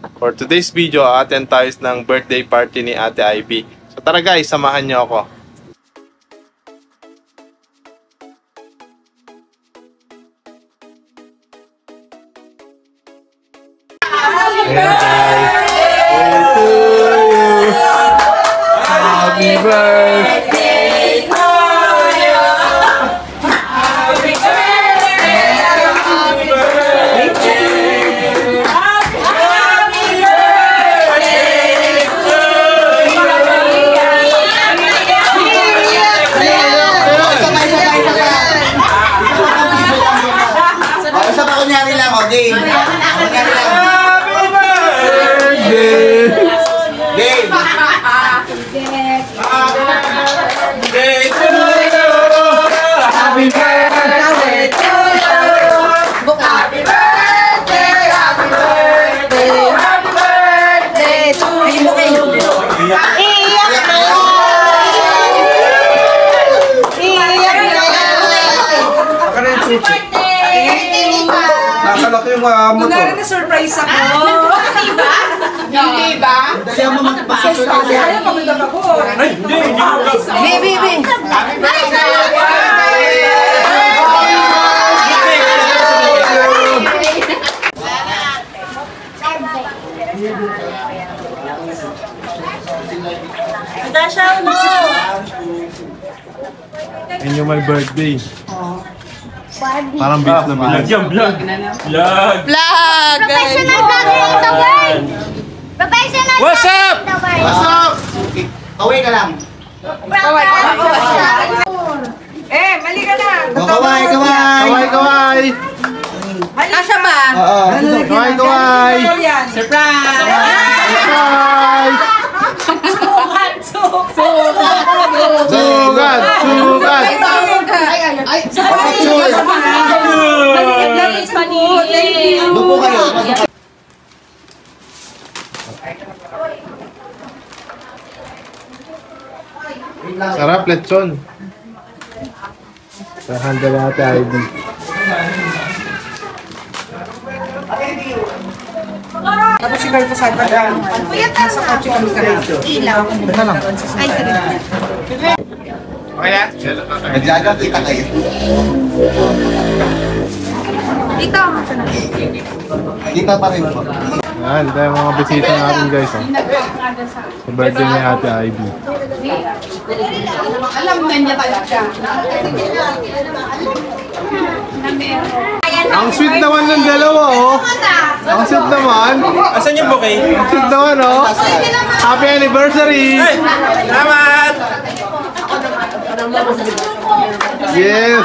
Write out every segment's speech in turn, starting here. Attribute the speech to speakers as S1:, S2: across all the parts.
S1: For today's video, attend tayo ng birthday party ni Ate Ivy. So tara guys, samahan niyo ako. Happy birthday
S2: pa kunyari lang, oh, game.
S3: Yung uh, motor.
S4: Kunwari na surprise ako.
S5: Hindi ba?
S2: Kasi mo magpapasok.
S4: Kaya maganda ako.
S5: Baby, baby.
S1: And yung my birthday. Parang beach na beach.
S5: Vlog!
S6: Professional vlogger in the world! Professional
S5: What's up?
S6: in the world!
S2: What's up? Okay. Kaway ka lang.
S4: Eh, mali ka na.
S2: Oh, kaway, kaway.
S1: Kaway, kaway!
S5: Kasha ba?
S2: Oo.
S1: Kaway, kaway!
S4: Ikaw yan.
S5: Surprise!
S1: Kaway! Sugat! Sugat!
S2: Picture. Doon po kayo.
S1: Sarap, lechon. Sa handa natin, Ivy.
S4: Tapos si Carl Pasad pa lang. Nasa kotse kami kahapon. Ilaw. Ay, sige.
S1: Okay na?
S2: Naglagang kita kayo.
S6: Dito.
S2: Dito pa rin po.
S1: Yan, ito yung mga bisita natin guys. Oh. Sa birthday ni Ate Ivy.
S5: Alam na niya talaga.
S1: Ang sweet naman ng dalawa, oh. Ang sweet naman.
S3: Asan yung bouquet?
S1: Ang sweet naman, oh. Happy anniversary!
S3: Salamat!
S1: Yes!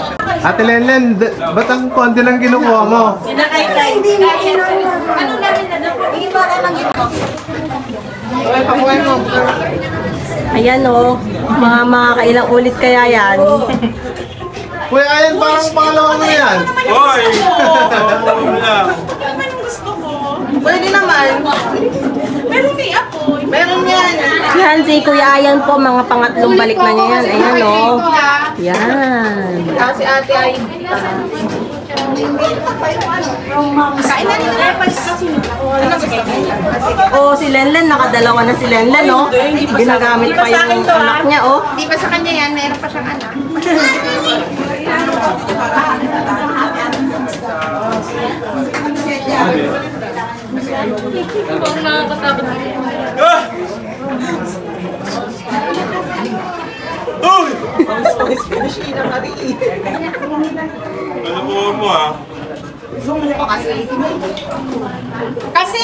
S1: Ate Lenlen, ba't ang konti lang kinukuha mo? Okay, pakuhay mo.
S5: Ayan o. Mga mga kailang ulit kaya yan.
S1: Kuya, ayan, parang pangalawa mo yan.
S3: Hoy! Wala.
S5: Pwede naman. Meron ni ako. Meron yan. Si Kuya Ayan po. Mga pangatlong balik na niya yan. Ayan o. Yan.
S4: Si ate ay... Kain na rin na
S5: O si Lenlen. Nakadalawa na si Lenlen o. Ginagamit pa yung anak niya o.
S6: Di ba sa kanya yan? Meron pa siyang anak.
S3: Sheena Marie. Alam mo mo ah.
S6: Gusto mo ko kasi. Kasi!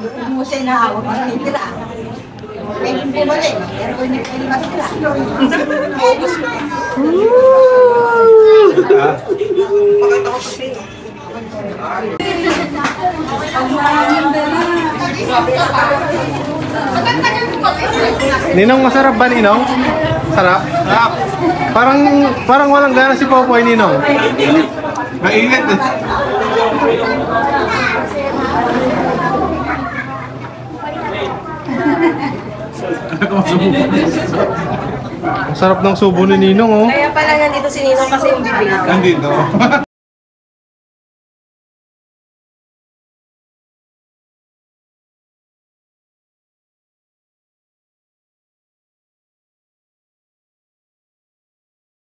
S4: Hindi mo siya inahawa pa ng tira. Pwede mo bumalik. Pero hindi ka rin matira. Eh, gusto. Pakita ko sa sino. Ang mga nangyari. Ang mga nangyari.
S1: Ninong, masarap ba, Ninong? Sarap? Sarap. Parang, parang walang gana si Popoy, Ninong. Mainit eh. Ang sarap ng subo ni Ninong, oh.
S5: Kaya pala nandito si Ninong kasi yung bibili ka.
S1: Nandito.